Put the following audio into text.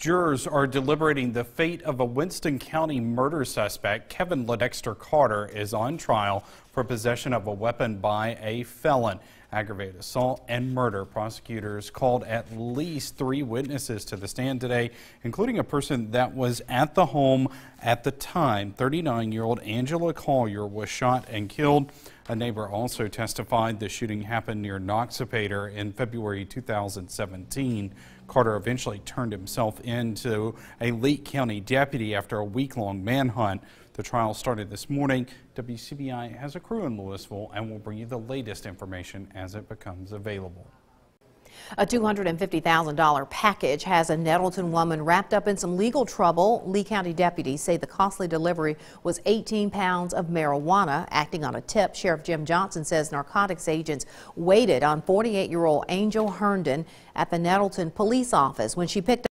Jurors are deliberating the fate of a Winston County murder suspect. Kevin Ledexter Carter is on trial for possession of a weapon by a felon. Aggravated assault and murder. Prosecutors called at least three witnesses to the stand today, including a person that was at the home at the time. 39 year old Angela Collier was shot and killed. A neighbor also testified the shooting happened near Noxapater in February 2017. Carter eventually turned himself into a Lake County deputy after a week long manhunt. The trial started this morning. WCBI has a crew in Louisville and will bring you the latest information as it becomes available. A $250,000 package has a Nettleton woman wrapped up in some legal trouble. Lee County deputies say the costly delivery was 18 pounds of marijuana. Acting on a tip, Sheriff Jim Johnson says narcotics agents waited on 48-year-old Angel Herndon at the Nettleton police office when she picked